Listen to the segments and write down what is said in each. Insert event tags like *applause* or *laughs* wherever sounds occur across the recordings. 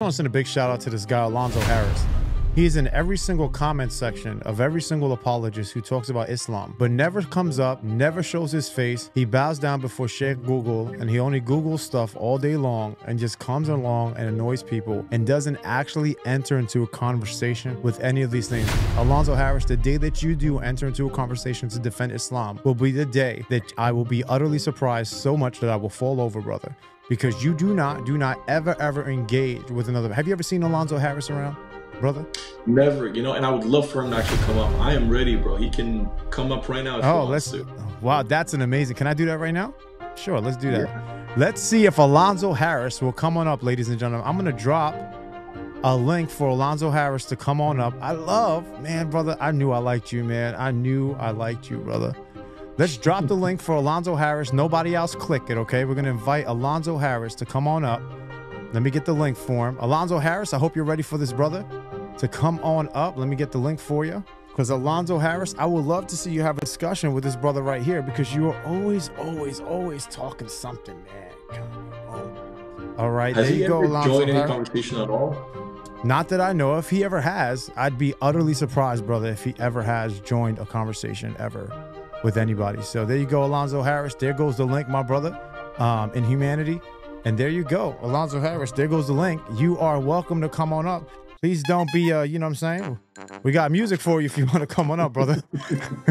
I want to send a big shout out to this guy, Alonzo Harris. He's in every single comment section of every single apologist who talks about Islam, but never comes up, never shows his face. He bows down before Sheikh Google and he only Googles stuff all day long and just comes along and annoys people and doesn't actually enter into a conversation with any of these things. Alonzo Harris, the day that you do enter into a conversation to defend Islam will be the day that I will be utterly surprised so much that I will fall over, brother. Because you do not, do not ever, ever engage with another. Have you ever seen Alonzo Harris around? Brother? Never, you know, and I would love for him to actually come up. I am ready, bro. He can come up right now. oh, let's. To. Wow, that's an amazing. Can I do that right now? Sure, let's do that. Yeah. Let's see if Alonzo Harris will come on up, ladies and gentlemen. I'm gonna drop a link for Alonzo Harris to come on up. I love, man, brother. I knew I liked you, man. I knew I liked you, brother. Let's drop the link for Alonzo Harris. Nobody else click it, okay? We're gonna invite Alonzo Harris to come on up. Let me get the link for him. Alonzo Harris, I hope you're ready for this, brother, to come on up. Let me get the link for you. Because Alonzo Harris, I would love to see you have a discussion with this brother right here because you are always, always, always talking something, man. All right, has there you go, Alonzo joined Harris. any conversation at all? Not that I know. If he ever has, I'd be utterly surprised, brother, if he ever has joined a conversation ever with anybody. So there you go, Alonzo Harris. There goes the link, my brother, um, in humanity. And there you go, Alonzo Harris. There goes the link. You are welcome to come on up. Please don't be, uh, you know what I'm saying? We got music for you if you want to come on up, brother.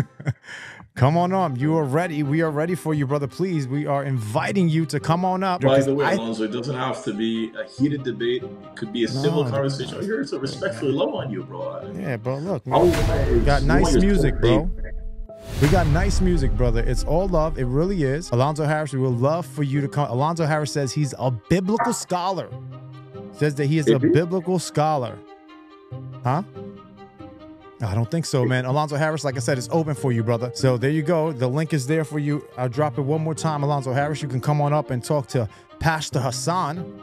*laughs* come on up. You are ready. We are ready for you, brother. Please, we are inviting you to come on up. By the way, I... Alonzo, it doesn't have to be a heated debate. It could be a no, civil conversation. I'm here to respectfully love on you, bro. Yeah, bro. Look, man, got nice music, bro. We got nice music, brother. It's all love. It really is. Alonzo Harris, we would love for you to come. Alonzo Harris says he's a biblical scholar. Says that he is a mm-hmm. biblical scholar. Huh? I don't think so, man. Alonzo Harris, like I said, is open for you, brother. So there you go. The link is there for you. I'll drop it one more time. Alonzo Harris, you can come on up and talk to Pastor Hassan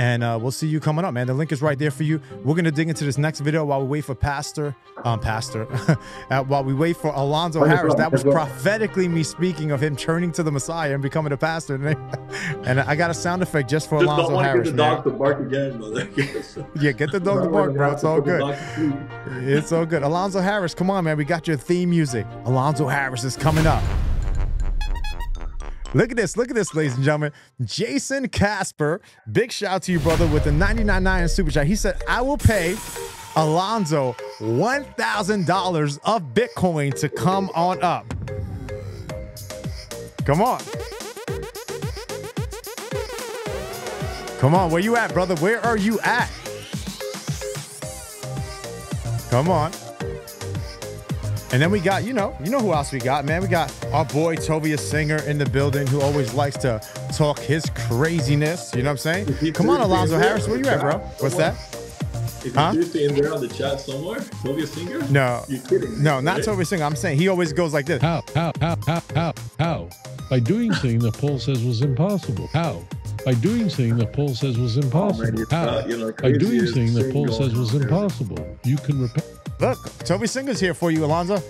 and uh, we'll see you coming up, man. The link is right there for you. We're gonna dig into this next video while we wait for Pastor, um, Pastor, *laughs* uh, while we wait for Alonzo Harris. That was prophetically me speaking of him turning to the Messiah and becoming a pastor. *laughs* And I got a sound effect just for just Alonzo Harris. Get the dog to bark again, brother. *laughs* yeah, get the dog to bark, bro. It's all good. It's all good. Alonzo Harris, come on, man. We got your theme music. Alonzo Harris is coming up. Look at this. Look at this, ladies and gentlemen. Jason Casper, big shout out to you, brother, with the 99.9 super chat. He said, I will pay Alonzo $1,000 of Bitcoin to come on up. Come on. Come on, where you at, brother? Where are you at? Come on. And then we got, you know, you know who else we got, man. We got our boy Tobias Singer in the building who always likes to talk his craziness. You know what I'm saying? Come on, Alonzo Harris. Where you at, bro? What's that? Is huh? he in there on the chat somewhere? Tobias Singer? No. You're kidding? No, not right? Tobias Singer. I'm saying he always goes like this. How? How? How? How? How? How? By doing something that Paul says was impossible. How? By doing something that Paul says was oh, impossible. How? Uh, you know, By doing something that Paul says was impossible. You can repent. Look, Toby Singer's here for you, Alonzo.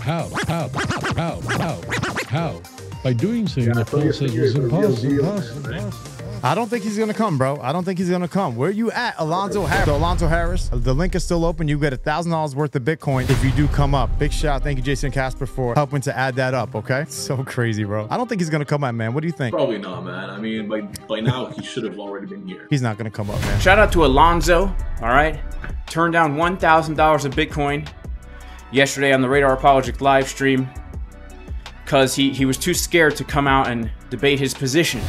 How? How? How? How? How? By doing something the phone says was impossible. impossible. I don't think he's gonna come, bro. I don't think he's gonna come. Where are you at, Alonzo Harris? So Alonzo Harris, the link is still open. You get a thousand dollars worth of Bitcoin if you do come up. Big shout, out. thank you, Jason Casper, for helping to add that up. Okay, *laughs* so crazy, bro. I don't think he's gonna come up, man. What do you think? Probably not, man. I mean, by by now he should have already been here. He's not gonna come up, man. Shout out to Alonzo. All right, turned down one thousand dollars of Bitcoin yesterday on the Radar Apologetic live stream because he, he was too scared to come out and debate his position.